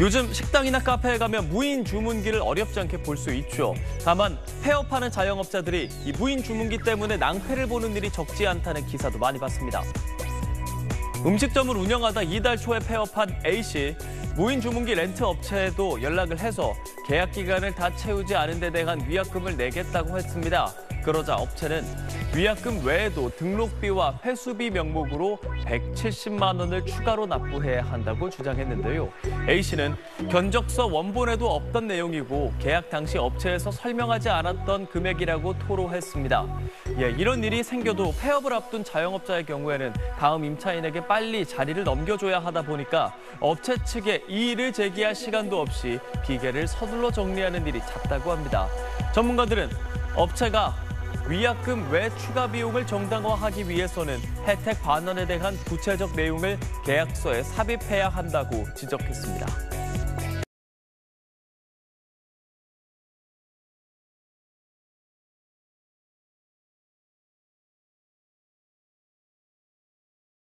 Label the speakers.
Speaker 1: 요즘 식당이나 카페에 가면 무인 주문기를 어렵지 않게 볼 수 있죠. 다만 폐업하는 자영업자들이 이 무인 주문기 때문에 낭패를 보는 일이 적지 않다는 기사도 많이 봤습니다. 음식점을 운영하다 이달 초에 폐업한 A씨. 무인 주문기 렌트 업체에도 연락을 해서 계약 기간을 다 채우지 않은 데 대한 위약금을 내겠다고 했습니다. 그러자 업체는 위약금 외에도 등록비와 회수비 명목으로 170만 원을 추가로 납부해야 한다고 주장했는데요. A씨는 견적서 원본에도 없던 내용이고 계약 당시 업체에서 설명하지 않았던 금액이라고 토로했습니다. 예, 이런 일이 생겨도 폐업을 앞둔 자영업자의 경우에는 다음 임차인에게 빨리 자리를 넘겨줘야 하다 보니까 업체 측에 이의를 제기할 시간도 없이 기계를 서둘러 정리하는 일이 잦다고 합니다. 전문가들은 업체가 위약금 외 추가 비용을 정당화하기 위해서는 혜택 반환에 대한 구체적 내용을 계약서에 삽입해야 한다고 지적했습니다.